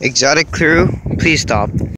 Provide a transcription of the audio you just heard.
Exotic crew, please stop.